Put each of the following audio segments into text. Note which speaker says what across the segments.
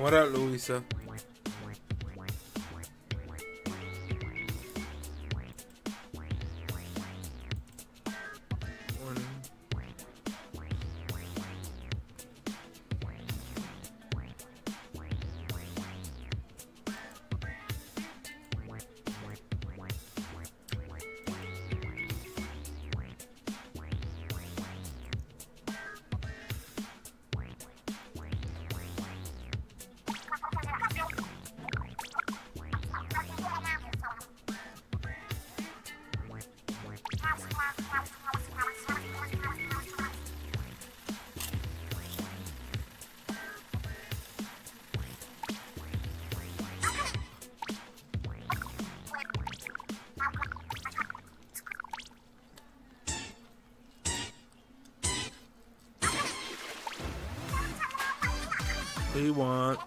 Speaker 1: What up, Louisa? You want?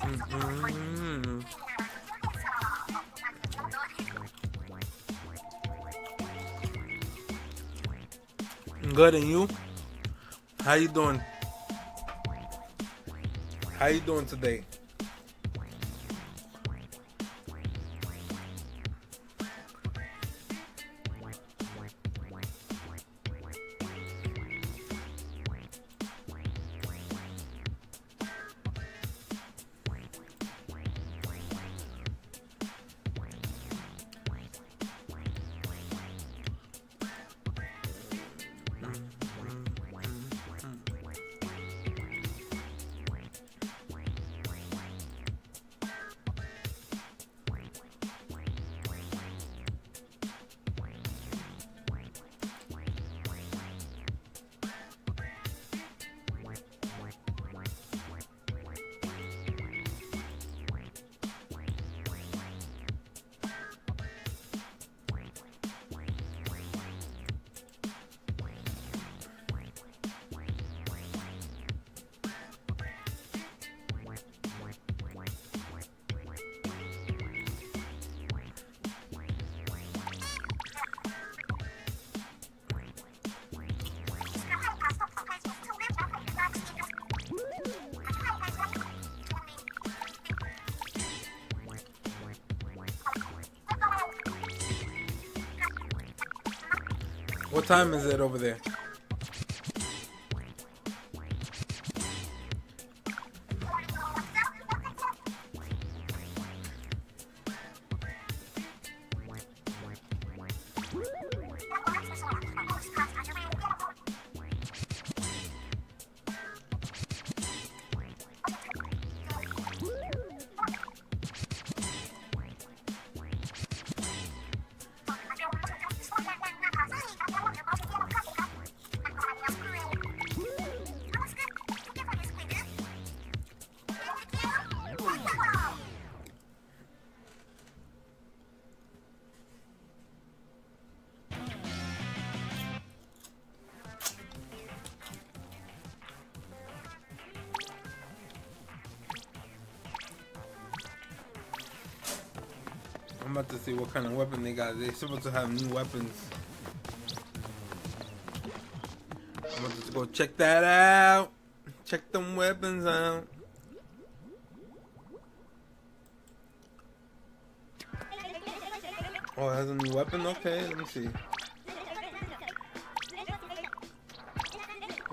Speaker 1: Mm. Good, and you? How you doing? How you doing today? What time is it over there? What kind of weapon they got. They're supposed to have new weapons. I'm about to go check that out. Check them weapons out. Oh, it has a new weapon? Okay, let me see.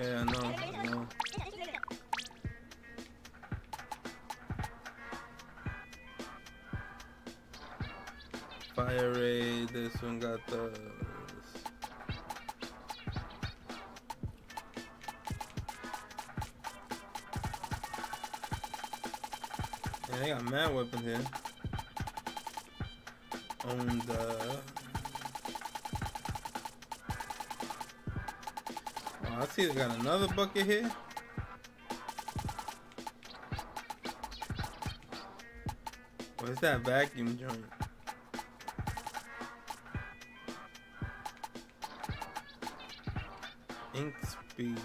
Speaker 1: Yeah, I Yeah, they got mad weapon here. On the Oh, I see they got another bucket here. Oh, What's that vacuum joint? Ink. Speed.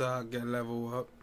Speaker 1: I get level up.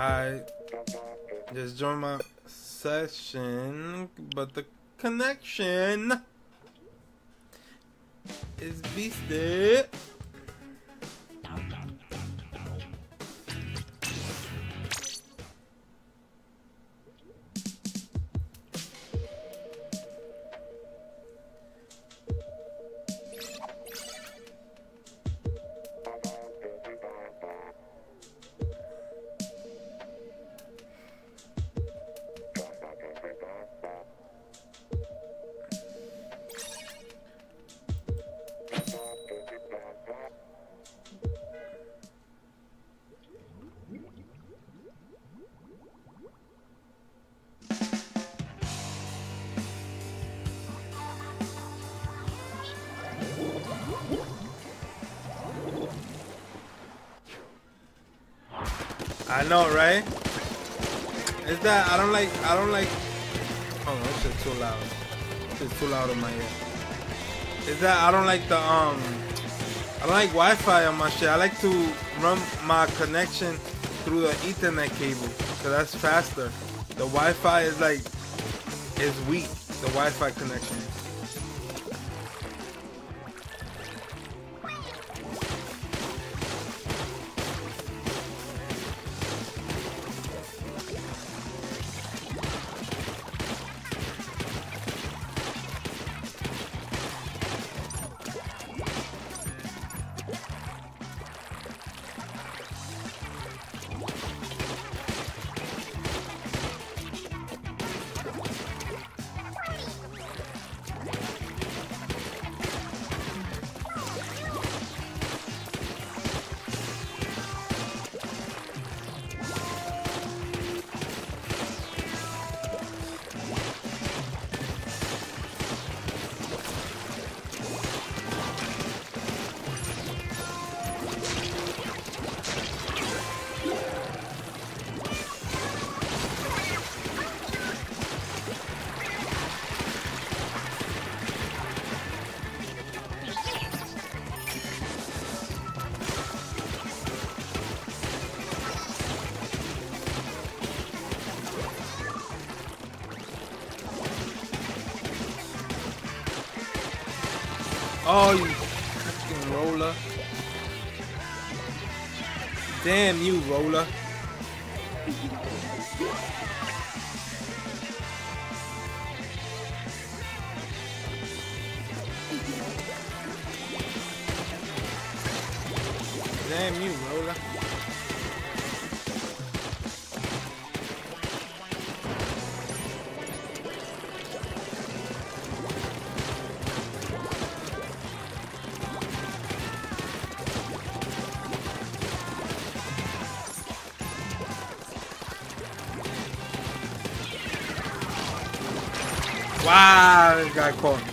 Speaker 1: I just joined my session, but the connection is beasted. That I don't like I don't like Oh this shit's too loud. It's too loud in my ear. Is that I don't like the um I don't like Wi-Fi on my shit. I like to run my connection through the Ethernet cable, so that's faster. The Wi-Fi is like is weak. The Wi-Fi connection. Damn you, roller. Wow, this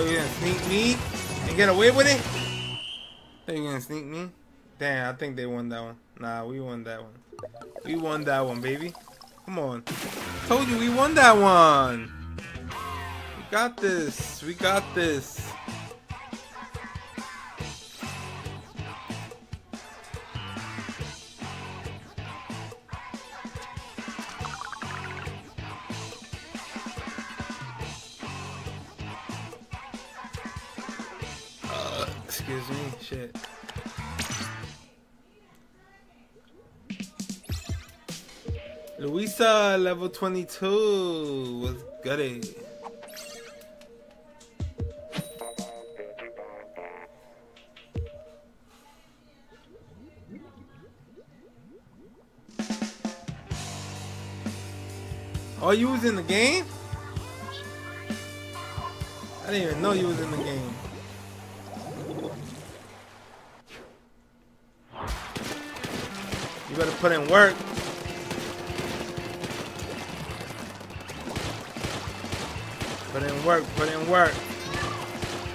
Speaker 1: Thought you gonna sneak me and get away with it? Thought you gonna sneak me? Damn, I think they won that one. Nah, we won that one. We won that one, baby. Come on. Told you we won that one. We got this. We got this. Level 22. Was goody. Oh, you was in the game? I didn't even know you was in the game. You better put in work. Put in work, put in work.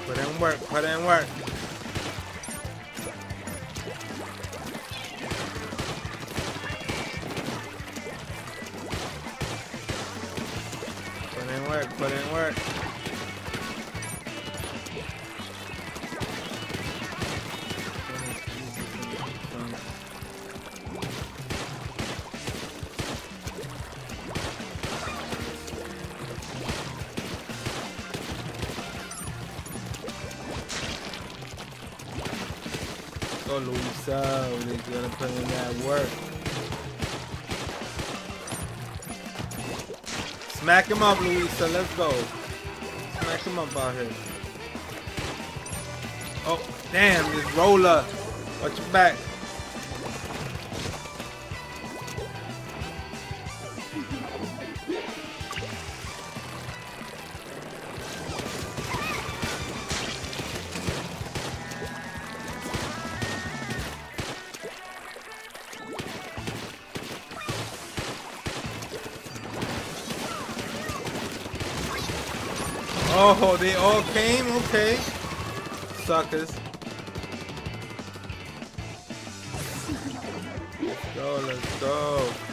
Speaker 1: Put in work, put in work. Put in work, put in work. Go Luisa, we gotta put in that work. Smack him up, Luisa. Let's go. Smack him up out here. Oh, damn, this roller. Watch your back. They all came? Okay. Suckers. Let's go, let's go.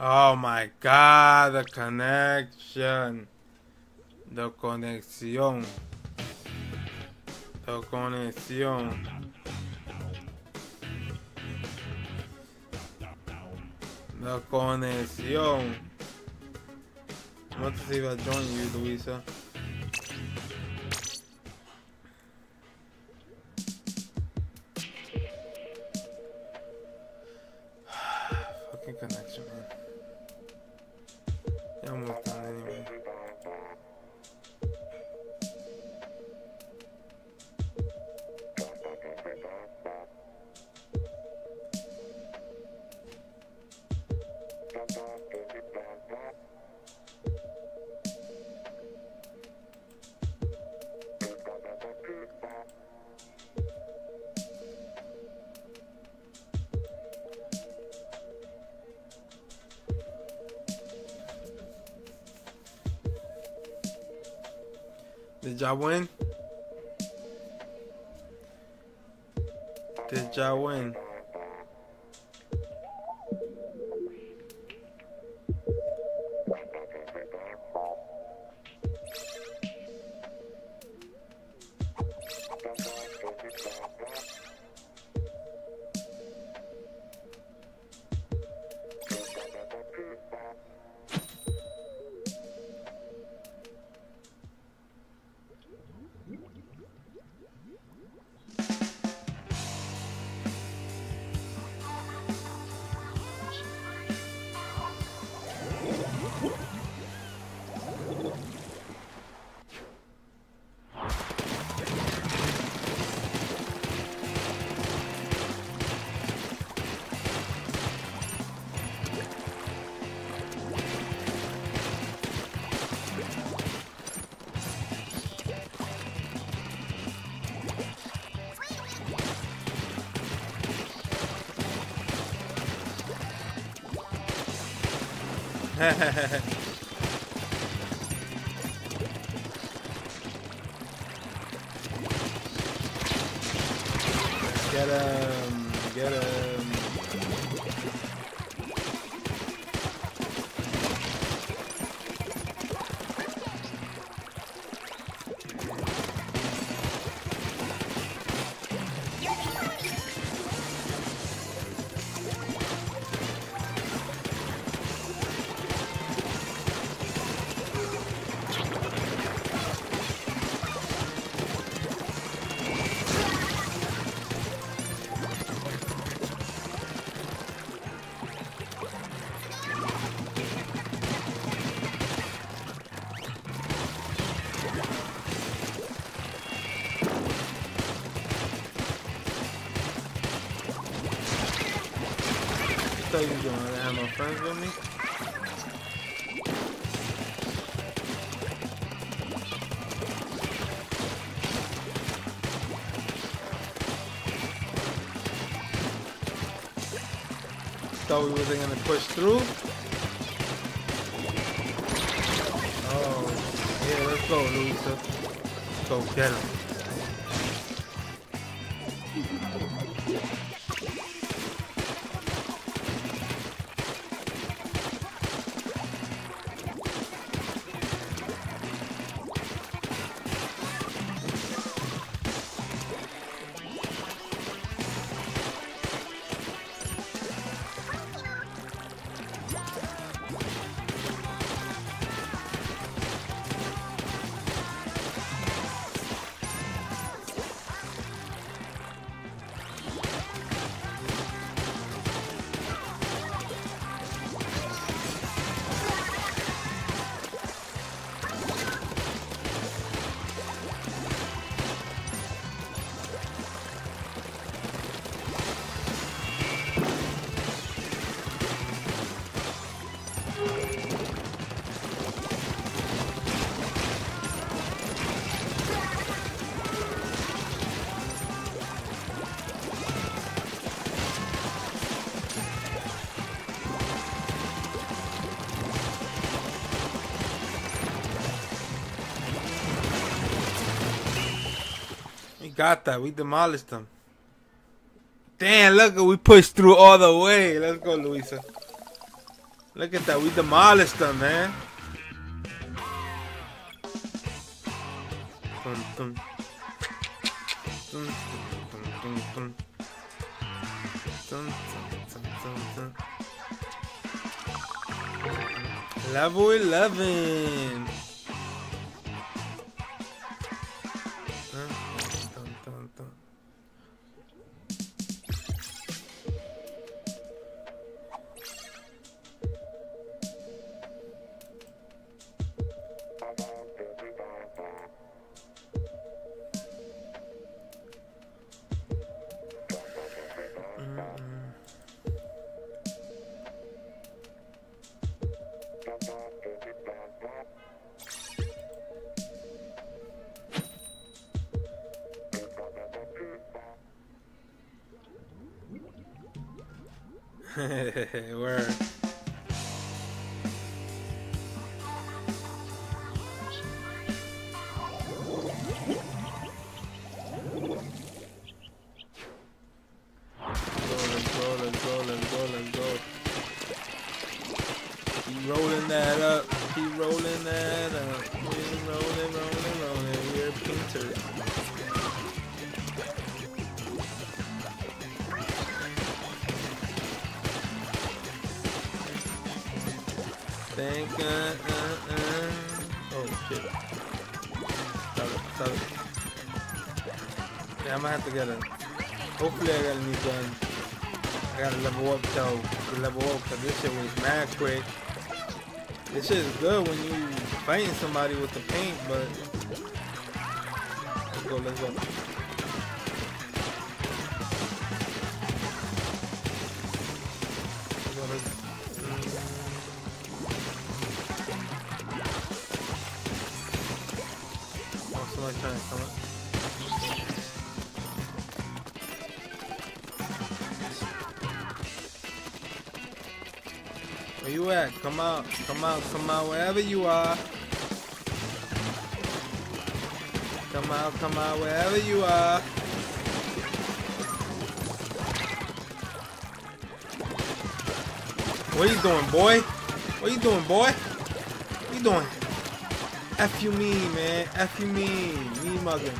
Speaker 1: Oh my god, the connection. The conexión. The conexión. The conexión. I want to see if I join you, Luisa. Hehehehe Thought we wasn't gonna push through. Oh, yeah, let's go, Louisa. Go get him. got that. We demolished them. Damn, look, we pushed through all the way. Let's go, Luisa. Look at that. We demolished them, man. Dun, dun. Level 11. Word. Yeah, I'm gonna have to get a. Hopefully, I got a new gun. I gotta level up though. To level up because this shit was mad quick. This shit is good when you fighting somebody with the paint, but. Let's go. Let's go, Where you at? Come out. Come out. Come out wherever you are. Come out. Come out wherever you are. What are you doing, boy? What are you doing, boy? What are you doing? F you mean, man. F you mean. Me mugging.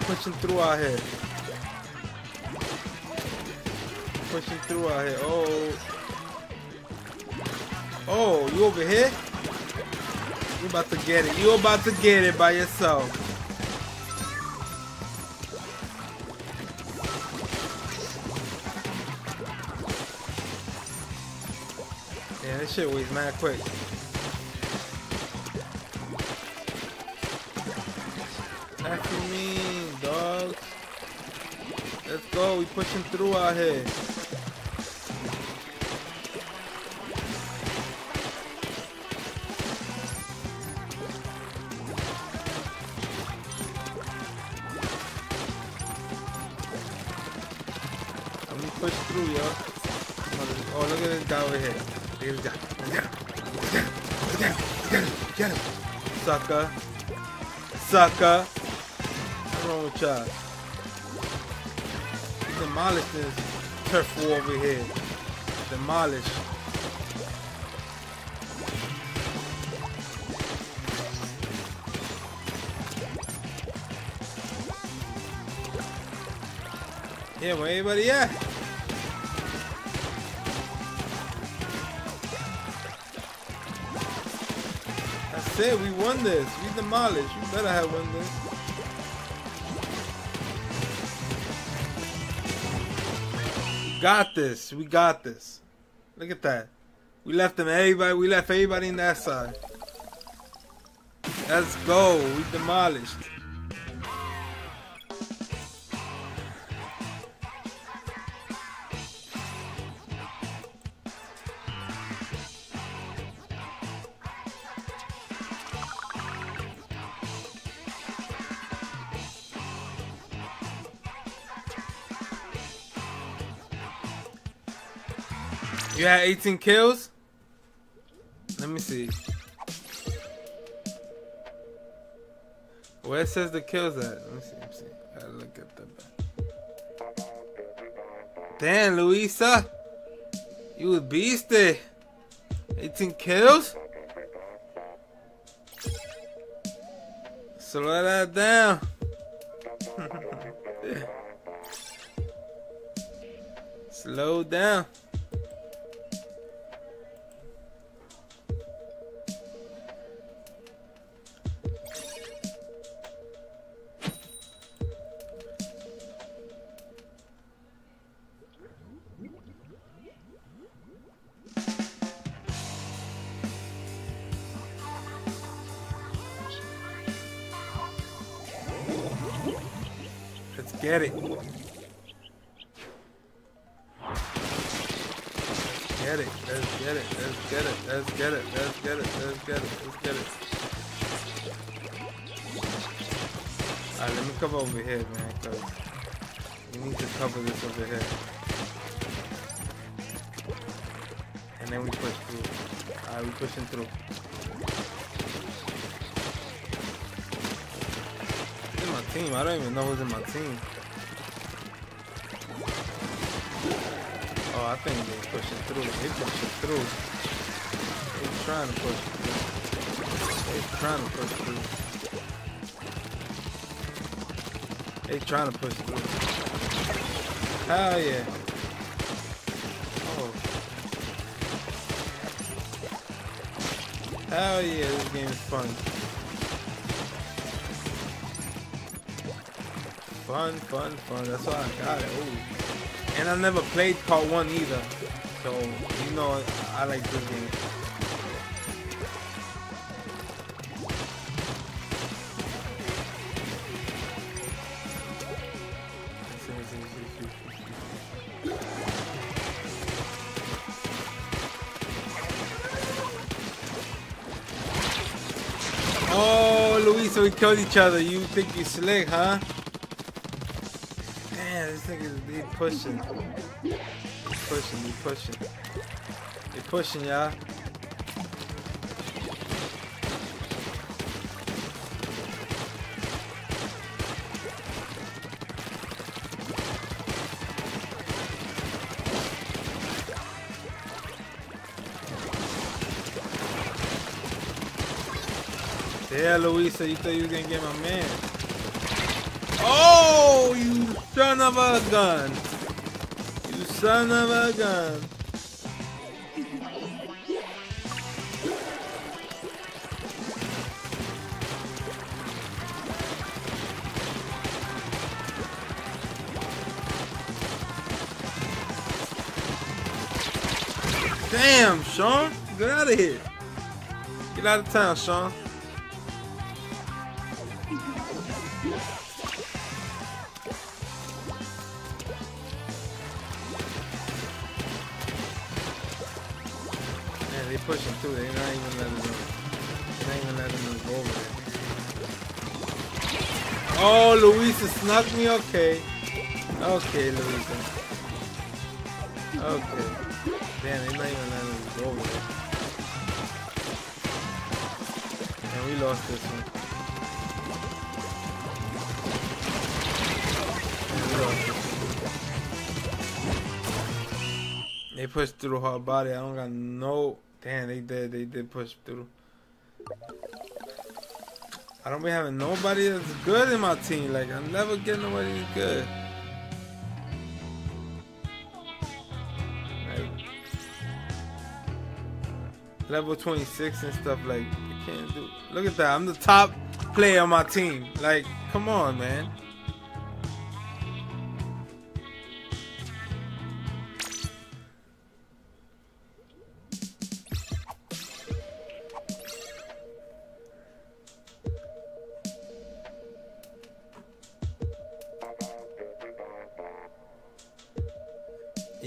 Speaker 1: Pushing through out here. Pushing through out here. Oh. Oh, you over here? You about to get it. You about to get it by yourself. Yeah, this shit weighs mad quick. What you dog. Let's go. We pushing through out here. Over here. Look at. Get him. Get him. Get him. Get him. Sucker. Sucker. What's wrong with y'all? We demolished this turf war over here. Demolish. Yeah, where everybody at? It, we won this. We demolished. We better have won this. Got this. We got this. Look at that. We left them everybody. We left everybody in that side. Let's go. We demolished. You had 18 kills? Let me see. Where it says the kills at? Let me see. Let me see. Gotta look at the back. Damn, Luisa. You a beastie. Eh? 18 kills? Slow that down. Slow down. We need to cover this over here. And then we push through. Alright, we pushing through. In my team? I don't even know who's in my team. Oh, I think they're pushing through. They pushing through. They trying to push through. They trying to push through. They trying to push through. Hell yeah. Oh. Hell yeah, this game is fun. Fun, fun, fun. That's why I got it. Ooh. And I never played part one either. So, you know, I like this game. Killed each other. You think you slick, huh? Damn, this nigga's they pushing. Pushing, they pushing. They pushing, y'all. Yeah, Louisa, you thought you was gonna get my man. Oh, you son of a gun. You son of a gun. Damn, Sean. Get out of here. Get out of town, Sean. Oh, Louisa snuck me. Okay. Okay, Louisa. Okay. Damn, they not even letting us go over there. And we lost this one. we lost this one. They pushed through hard body. I don't got no. Damn, they did. They did push through. I don't be having nobody that's good in my team. Like I never get nobody that's good. level 26 and stuff like I can't do look at that I'm the top player on my team like come on man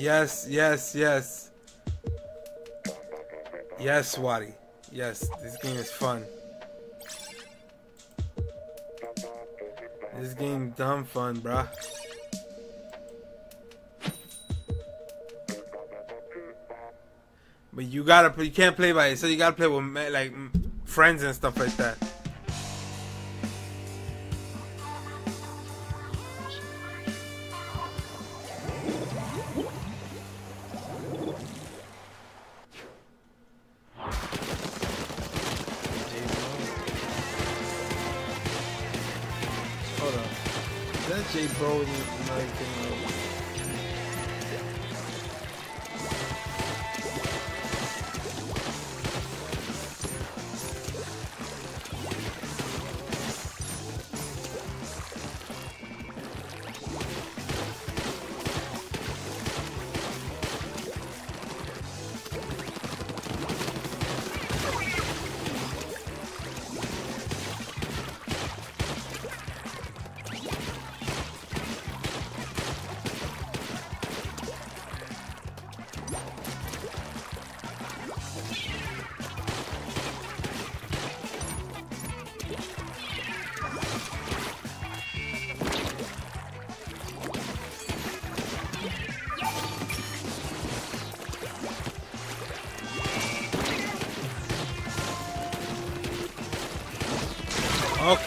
Speaker 1: Yes, yes, yes. Yes, Wadi. Yes, this game is fun. This game dumb fun, bruh. But you gotta, you can't play by so you gotta play with like friends and stuff like that.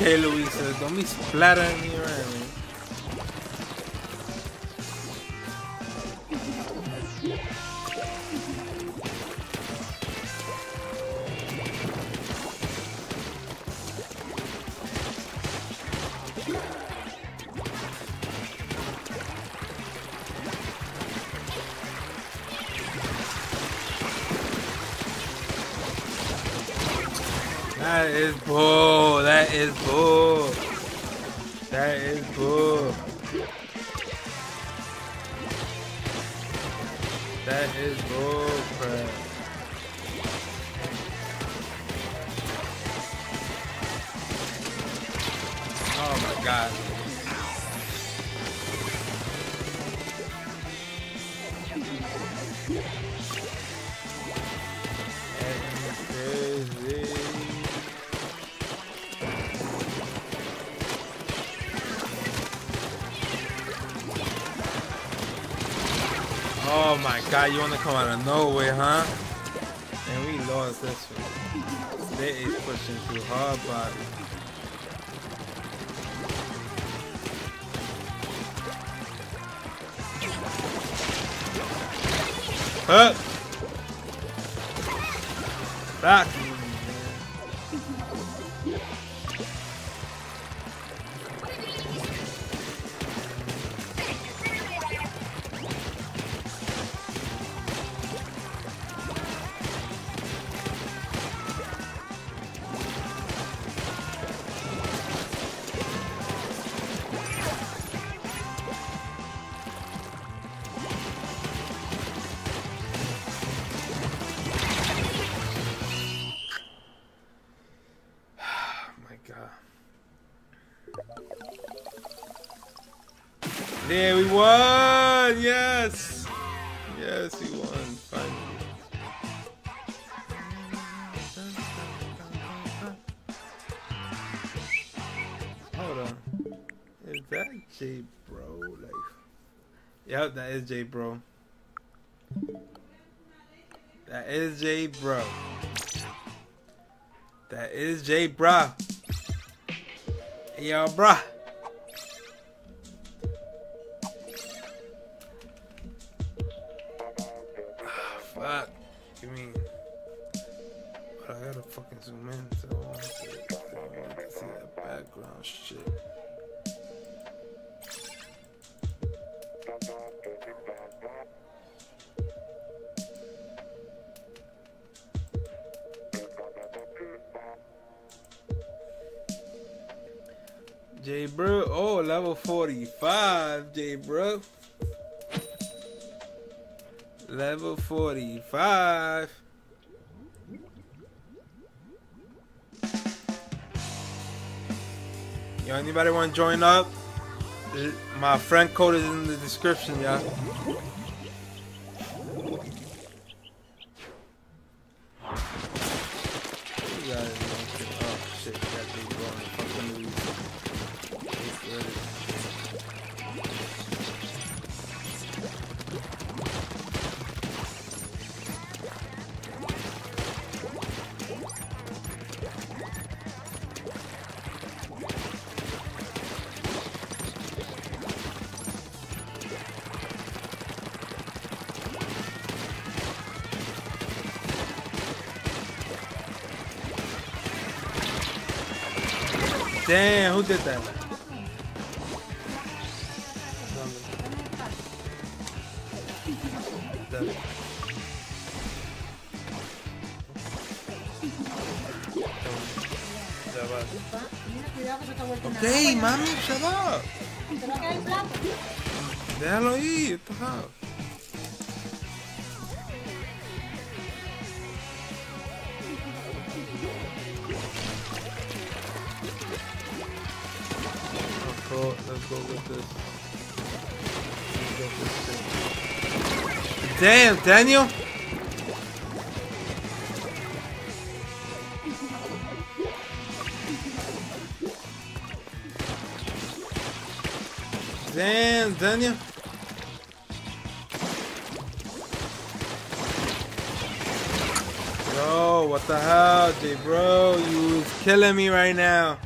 Speaker 1: Okay, Louisa, don't be That is bull. That is bull. That is bull. That is bull crap. Oh my god. God, you want to come out of nowhere, huh? And we lost this one. They is pushing through hard body. Up. Back. Yes, he won, finally. Hold on. Is that J Bro? Like, yep, that is J Bro. That is J Bro. That is J Bro. Yo, bruh. Fuck. You mean? But I gotta fucking zoom in so I to see that background shit. J Bro, oh level 45, J Bro. Level 45. Yo, anybody want to join up? My friend code is in the description, y'all. Damn, who did that? Ok, mami, shut up. Déjalo ahí, what the go, with this. Go with this Damn, Daniel! Damn, Daniel. Bro, what the hell, J bro? You killing me right now.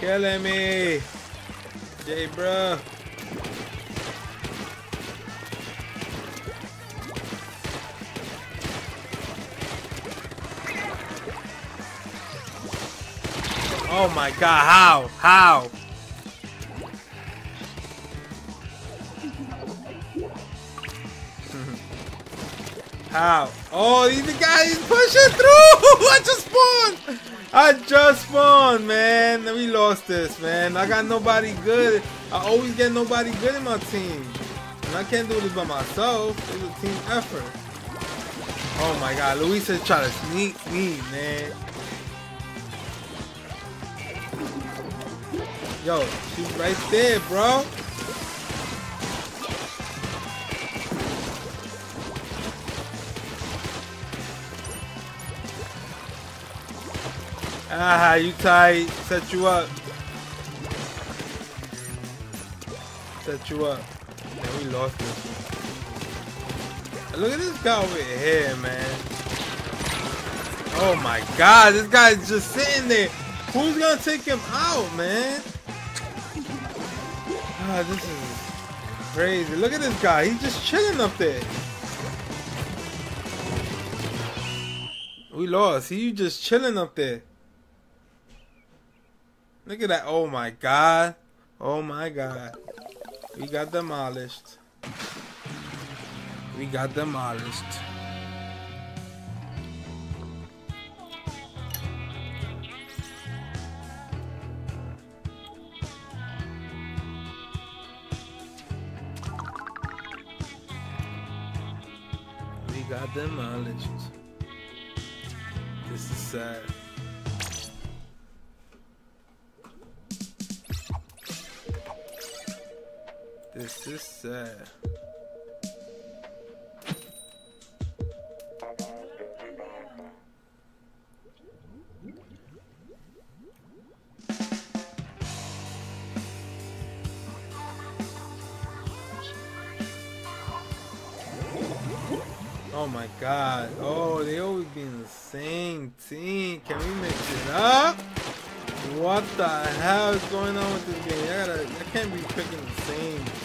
Speaker 1: Killing me. J bro. Oh my god, how? How? How? Oh, the guy he's pushing through! I just spawned! I just won, man. We lost this, man. I got nobody good. I always get nobody good in my team. And I can't do this by myself. It's a team effort. Oh my god, Luisa trying to sneak me, man. Yo, she's right there, bro. Ah, you tight. Set you up. Set you up. Man, we lost this one. Look at this guy over here, man. Oh my god, this guy's just sitting there. Who's gonna take him out, man? Ah, this is crazy. Look at this guy. He's just chilling up there. We lost. He just chilling up there. Look at that. Oh my god. Oh my god. We got demolished. We got demolished. We got demolished. This is sad. This is sad. Oh my god. Oh, they always be in the same team. Can we mix it up? What the hell is going on with this game? I gotta I can't be picking the same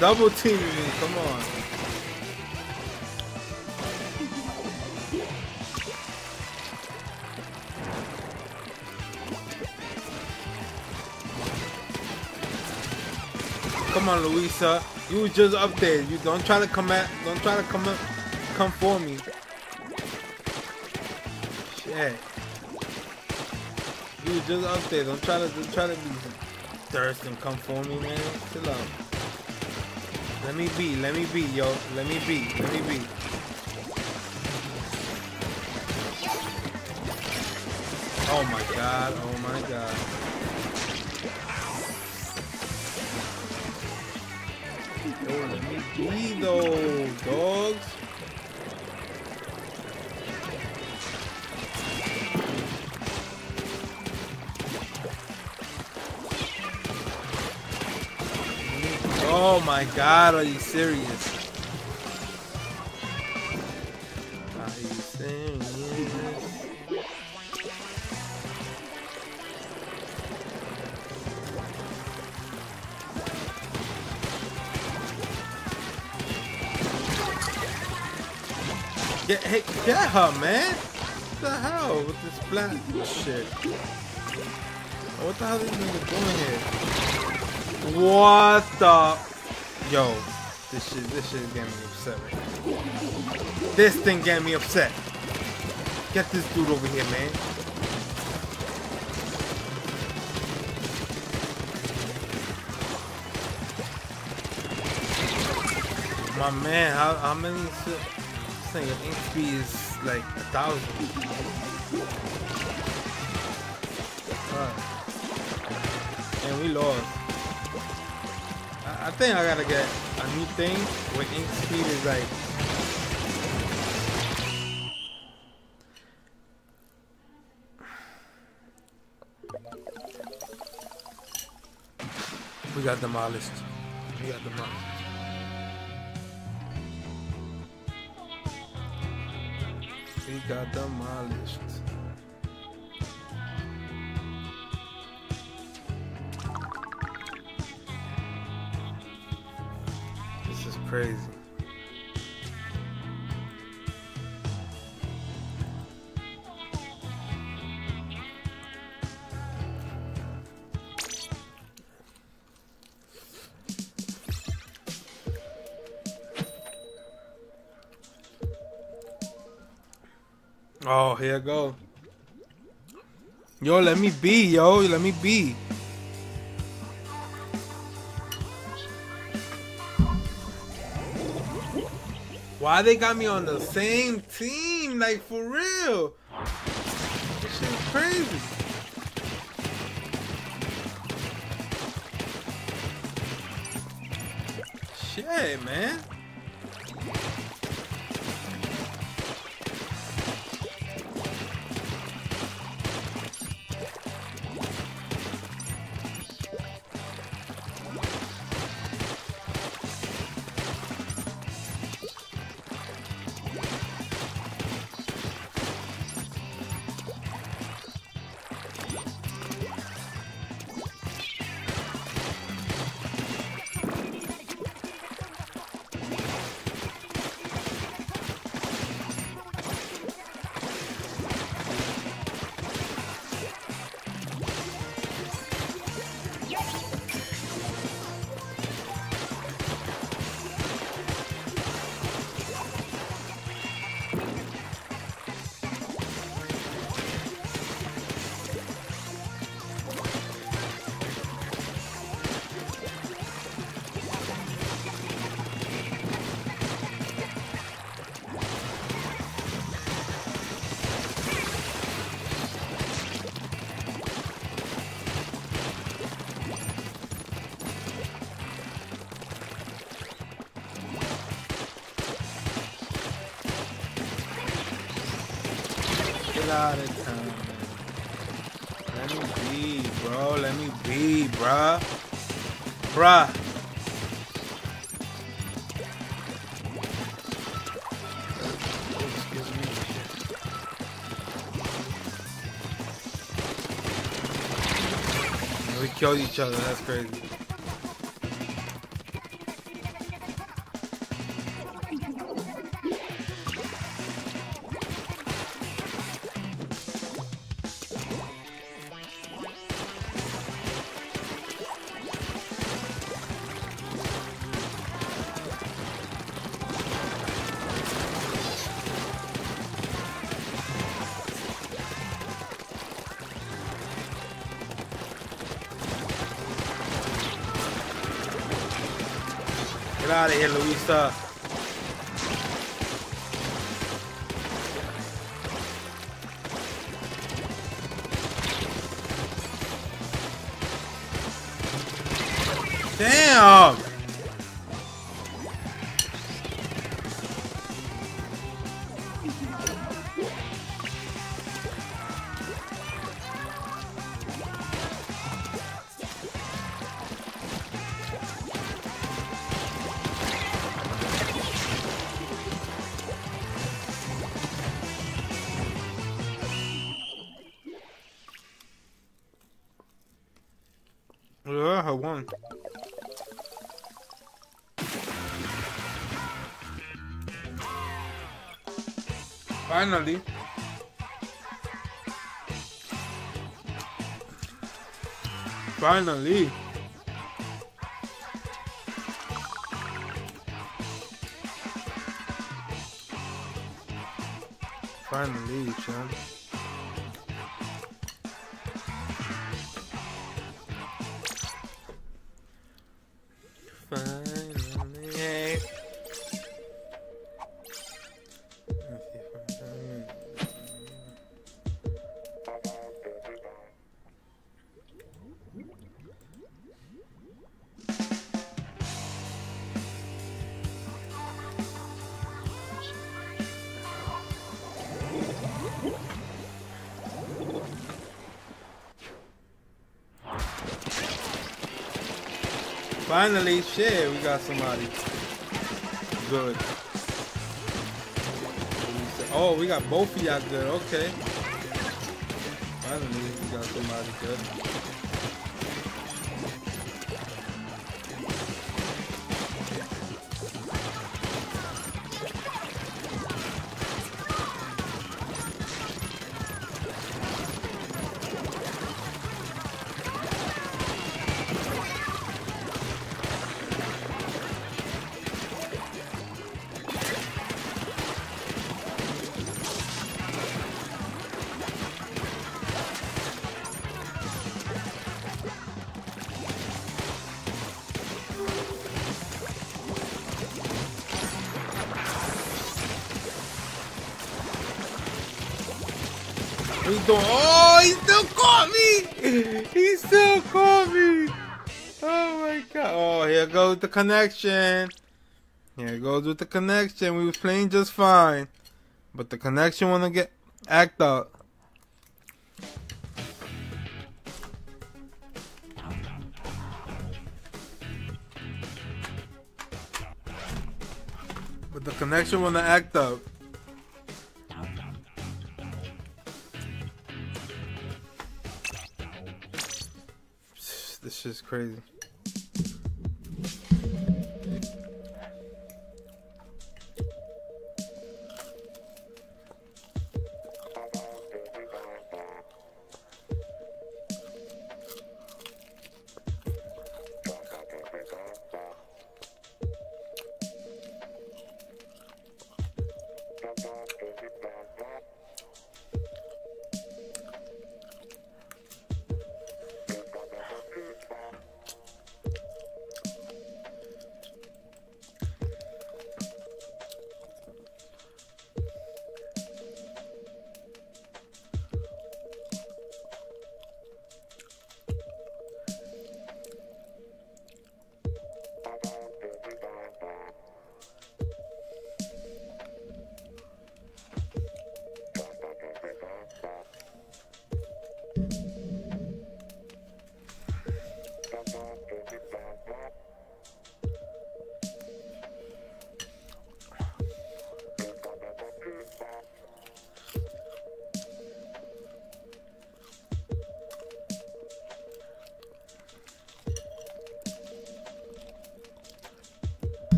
Speaker 1: double teaming me. Come on. Come on, Luisa. You was just up there. You don't try to come at. Don't try to come up. Come for me. Shit. You was just up there. Don't try to. Don't try to be thirst and come for me, man. Chill out. Let me be. Let me be, yo. Let me be. Let me be. Oh my god. Oh my god. Yo, let me be though, dogs. Oh my god, are you serious? Get, hey, get her, man! What the hell with this black shit? What the hell is this nigga doing here? What the? Yo, this shit, this shit is getting me upset right. This thing getting me upset. Get this dude over here, man. My man, how, how many? This thing, ink speed is like a thousand. And we lost. I, think I gotta get a new thing where ink speed is like We got demolished. We got demolished. We got demolished. Crazy. Oh, here go. Yo, let me be, yo. Let me be. Why they got me on the same team? Like, for real? This shit is crazy. Shit, man. Bro. Let me be, bruh. Bruh. We killed each other. That's crazy. Here, Finally. Finally. Finally, champ. Finally, shit, we got somebody. Good. Oh, we got both of y'all good. Okay. Finally, we got somebody good. Connection. Here goes with the connection. We was playing just fine. But the connection wanna get act up. But the connection wanna act up. This is crazy.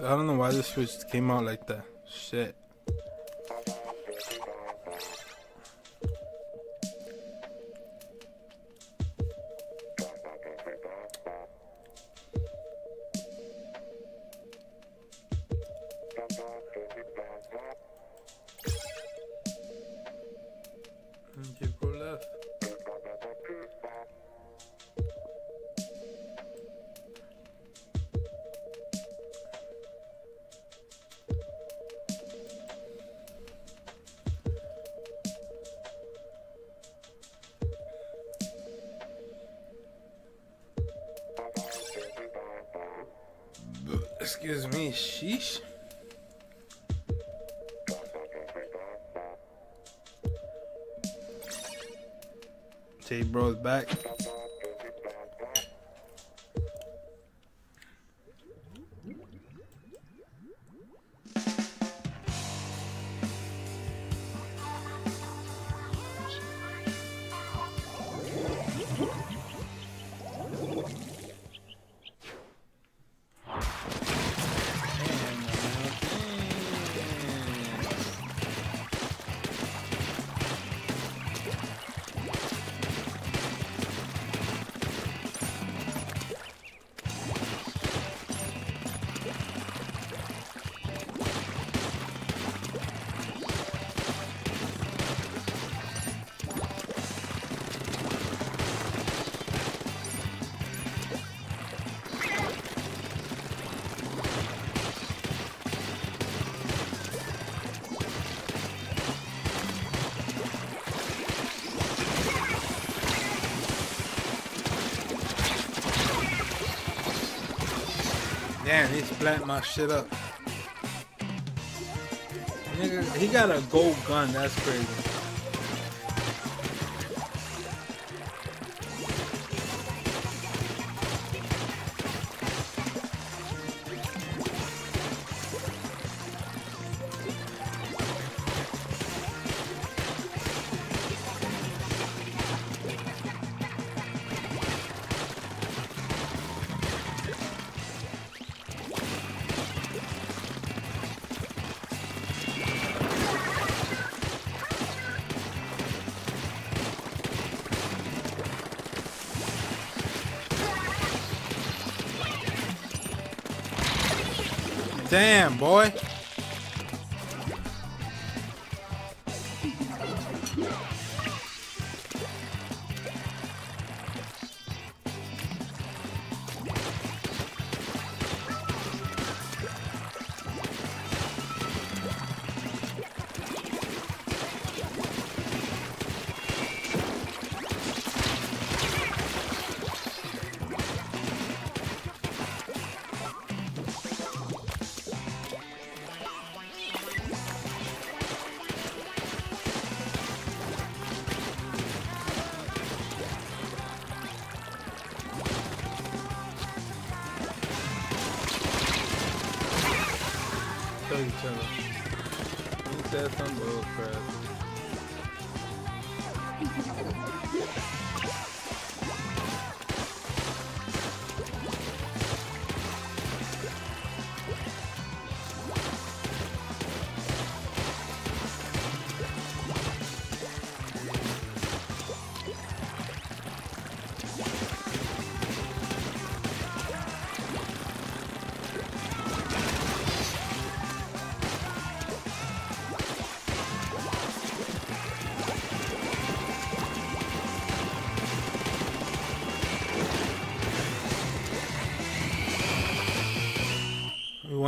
Speaker 1: I don't know why this switch came out like that. Damn, my shit up. Nigga, he got a gold gun. That's crazy. Damn, boy.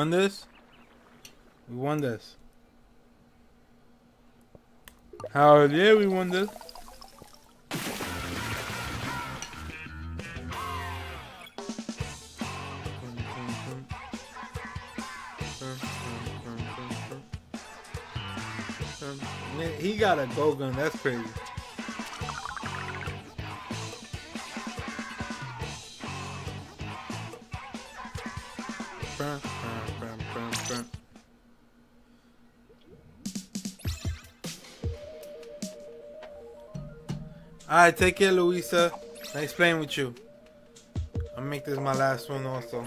Speaker 1: Won this? We won this. How yeah, we won this. He got a go gun. That's crazy. Alright, take care, Louisa. Nice playing with you. I'll make this my last one also.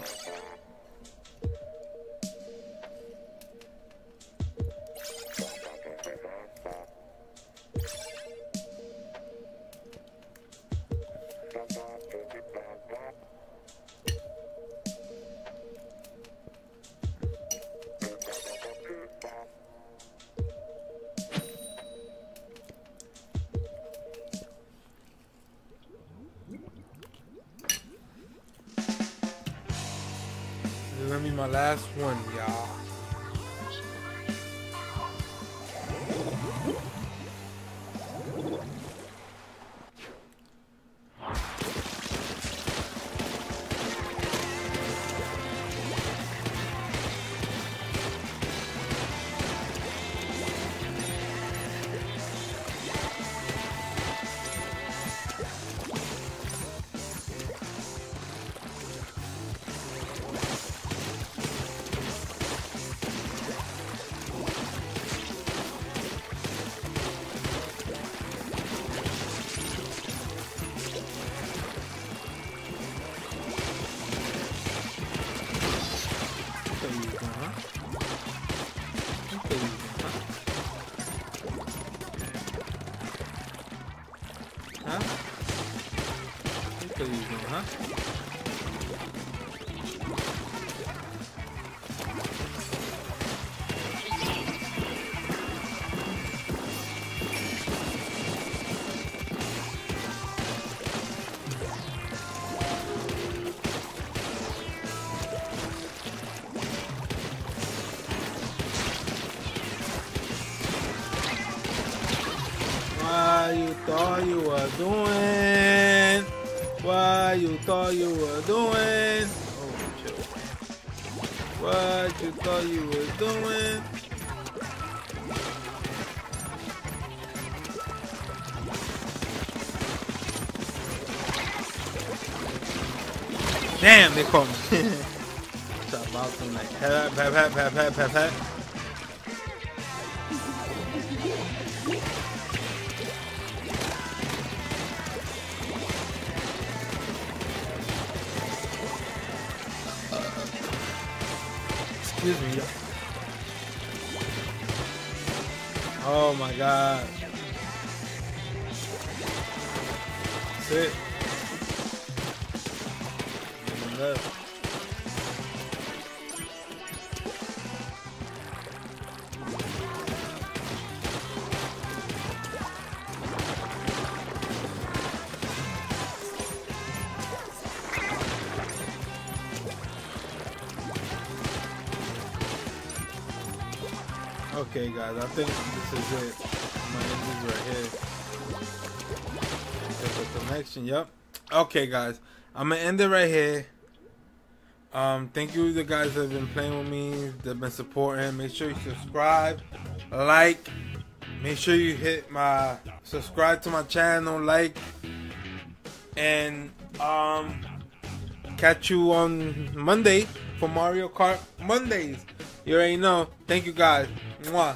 Speaker 1: Thought you were doing? What you thought you were doing? Oh. What you thought you were doing? Damn, they caught me. Like pat pat pat pat pat pat pat. Excuse me. Oh my god. That's it. Guys, I think this is it. End this right here. Check the connection. Yep. Okay, guys, I'm gonna end it right here. Um, thank you, the guys that have been playing with me, that have been supporting. Make sure you subscribe, like. Make sure you hit my subscribe to my channel, like, and um, catch you on Monday for Mario Kart Mondays. You already know. Thank you guys. Mwah.